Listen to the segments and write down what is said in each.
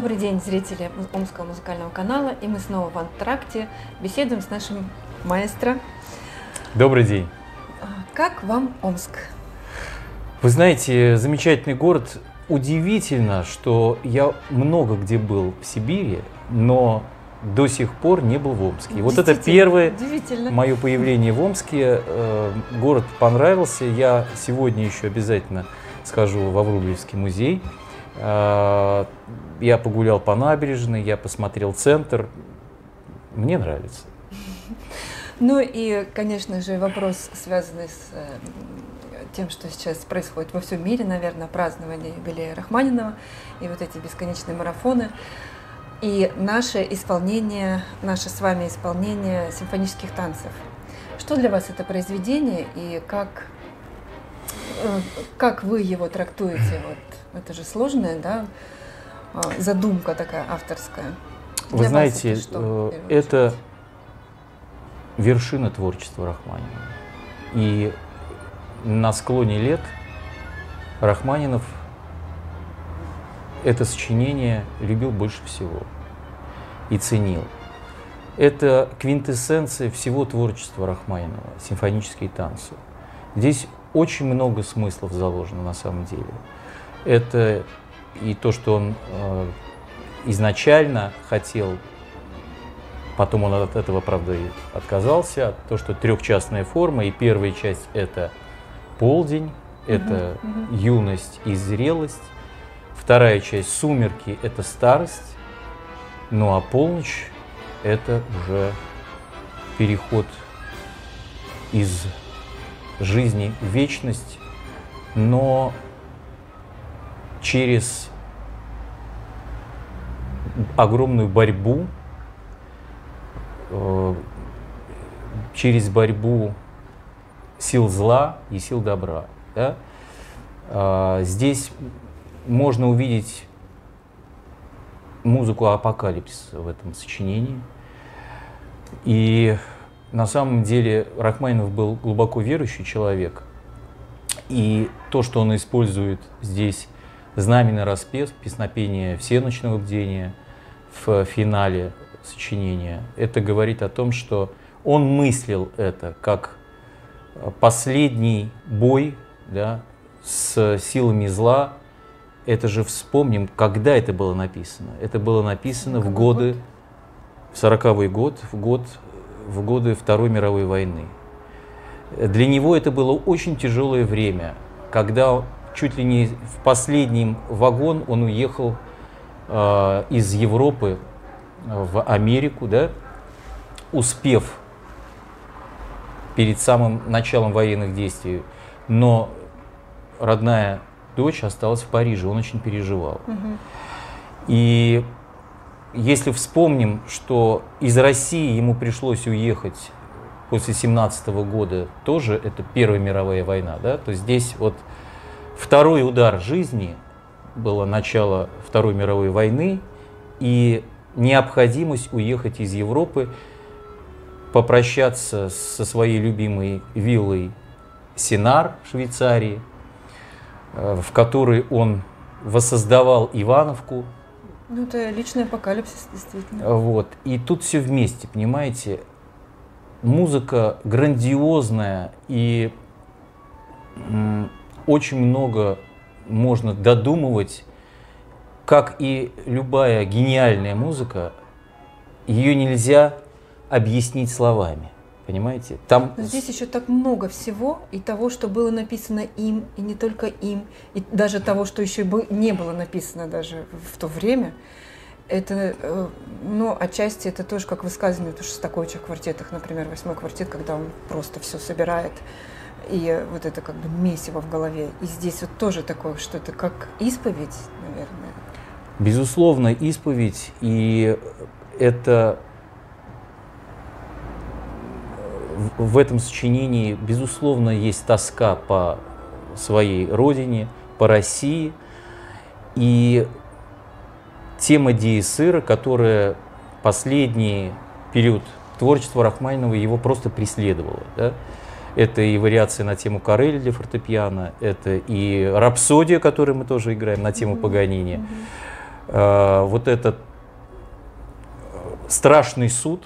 Добрый день, зрители Омского музыкального канала. И мы снова в антракте беседуем с нашим маэстро. Добрый день. А, как вам Омск? Вы знаете, замечательный город. Удивительно, что я много где был в Сибири, но до сих пор не был в Омске. И вот это первое мое появление в Омске. Э, город понравился. Я сегодня еще обязательно схожу в Аврубьевский музей. Я погулял по набережной, я посмотрел центр. Мне нравится. Ну и, конечно же, вопрос, связанный с э, тем, что сейчас происходит во всем мире, наверное, празднование юбилея Рахманинова и вот эти бесконечные марафоны. И наше исполнение, наше с вами исполнение симфонических танцев. Что для вас это произведение и как, э, как вы его трактуете? Вот, это же сложная да, задумка такая авторская. Вы для знаете, это, что, э, это вершина творчества Рахманинова. И на склоне лет Рахманинов это сочинение любил больше всего и ценил. Это квинтэссенция всего творчества Рахманинова, симфонические танцы. Здесь очень много смыслов заложено на самом деле. Это и то, что он э, изначально хотел Потом он от этого, правда, и отказался. То, что трехчастная форма, и первая часть – это полдень, это угу, юность и зрелость. Вторая часть – сумерки – это старость. Ну а полночь – это уже переход из жизни в вечность, но через огромную борьбу – Э, через борьбу сил зла и сил добра. Да? А, здесь можно увидеть музыку апокалипсиса в этом сочинении. И на самом деле Рахманинов был глубоко верующий человек. И то, что он использует здесь знамена распев, песнопение всеночного бдения в финале сочинения, это говорит о том, что он мыслил это как последний бой да, с силами зла. Это же вспомним, когда это было написано. Это было написано в годы, в сороковой год, в, год, в годы Второй мировой войны. Для него это было очень тяжелое время, когда чуть ли не в последний вагон он уехал э, из Европы в Америку, да, успев перед самым началом военных действий, но родная дочь осталась в Париже, он очень переживал. Угу. И если вспомним, что из России ему пришлось уехать после 17 года, тоже это Первая мировая война, да, то здесь вот второй удар жизни было начало Второй мировой войны, и необходимость уехать из Европы, попрощаться со своей любимой виллой Синар в Швейцарии, э, в которой он воссоздавал Ивановку. Ну, это личный апокалипсис, действительно. Вот. И тут все вместе, понимаете? Музыка грандиозная и очень много можно додумывать как и любая гениальная музыка, ее нельзя объяснить словами. Понимаете? Там... Здесь еще так много всего, и того, что было написано им, и не только им, и даже того, что еще не было написано даже в то время. Это, э, ну, отчасти это тоже как высказывание то, что такое в квартетах, например, восьмой квартет, когда он просто все собирает, и вот это как бы месиво в голове. И здесь вот тоже такое, что это как исповедь, наверное, Безусловно, исповедь, и это в этом сочинении, безусловно, есть тоска по своей родине, по России. И тема Диесыра, которая последний период творчества Рахманинова его просто преследовала. Да? Это и вариации на тему Карелли для фортепиано, это и рапсодия, которую мы тоже играем на тему Паганини. Mm-hmm. э, вот этот страшный суд,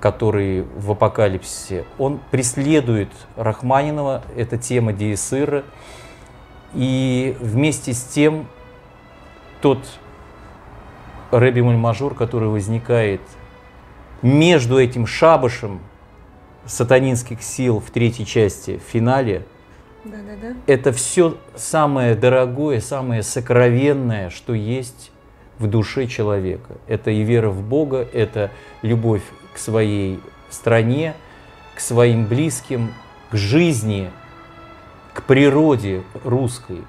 который в апокалипсисе, он преследует Рахманинова, это тема Диесыра, и вместе с тем тот Рэби Мажор, который возникает между этим шабашем сатанинских сил в третьей части, в финале, Да, да, да. это все самое дорогое, самое сокровенное, что есть в душе человека. Это и вера в Бога, это любовь к своей стране, к своим близким, к жизни, к природе русской.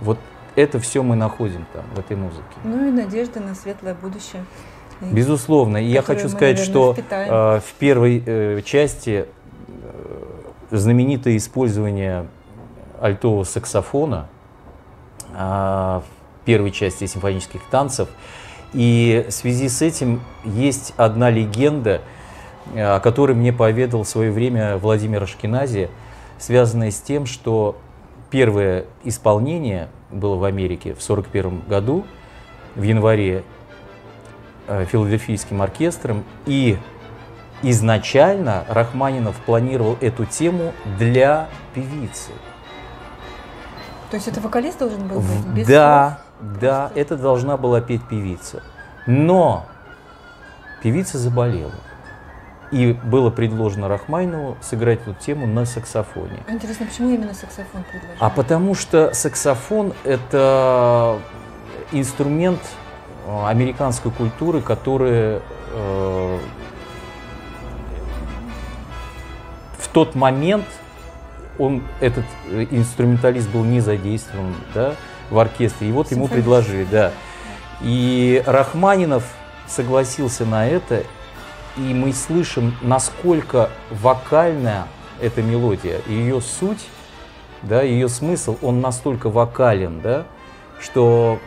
Вот это все мы находим там, в этой музыке. Ну и надежда на светлое будущее. Безусловно. И я хочу сказать, наверное, что э, в первой э, части э, знаменитое использование альтового саксофона э, в первой части симфонических танцев. И в связи с этим есть одна легенда, э, о которой мне поведал в свое время Владимир Ашкенази, связанная с тем, что первое исполнение было в Америке в 1941 году, в январе, филадельфийским оркестром, и изначально Рахманинов планировал эту тему для певицы. То есть это вокалист должен был быть? Без да, слов? да, это должна была петь певица. Но певица заболела. И было предложено Рахмайнову сыграть эту тему на саксофоне. Интересно, почему именно саксофон предложили? А потому что саксофон – это инструмент э, американской культуры, который э, в тот момент он, этот э, инструменталист был не задействован да, в оркестре, и вот ему предложили, да. И Рахманинов согласился на это, и мы слышим, насколько вокальная эта мелодия, ее суть, да, ее смысл, он настолько вокален, да, что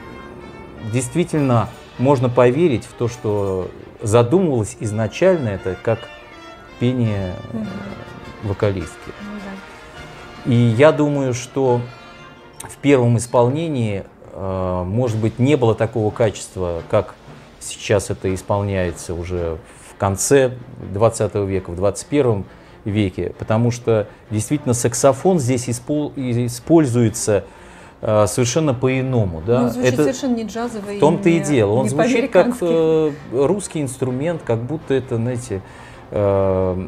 действительно можно поверить в то, что задумывалось изначально это как пение э, вокалистки. Ну. И я думаю, что в первом исполнении, э, может быть, не было такого качества, как сейчас это исполняется уже в конце 20 века, в 21 веке, потому что действительно саксофон здесь испол- используется совершенно по-иному. Да? Ну, он звучит это совершенно не джазово. в том-то и дело. Он звучит как э, русский инструмент, как будто это, знаете, э,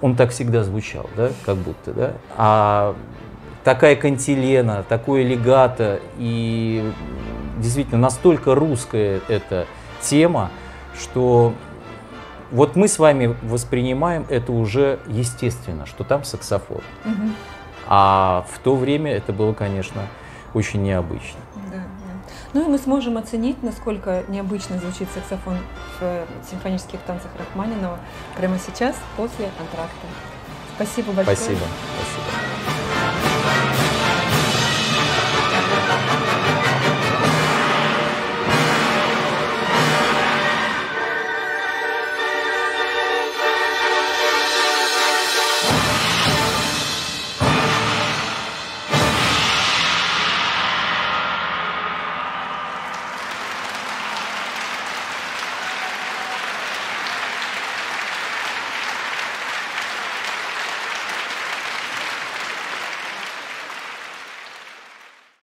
он так всегда звучал, да, как будто, да. А такая кантилена, такое легато и действительно настолько русская эта тема, что вот мы с вами воспринимаем это уже естественно, что там саксофон. Мгм. А в то время это было, конечно, очень необычно. Да, да. Ну и мы сможем оценить, насколько необычно звучит саксофон в э, симфонических танцах Рахманинова прямо сейчас, после антракта. Спасибо большое. Спасибо. Спасибо.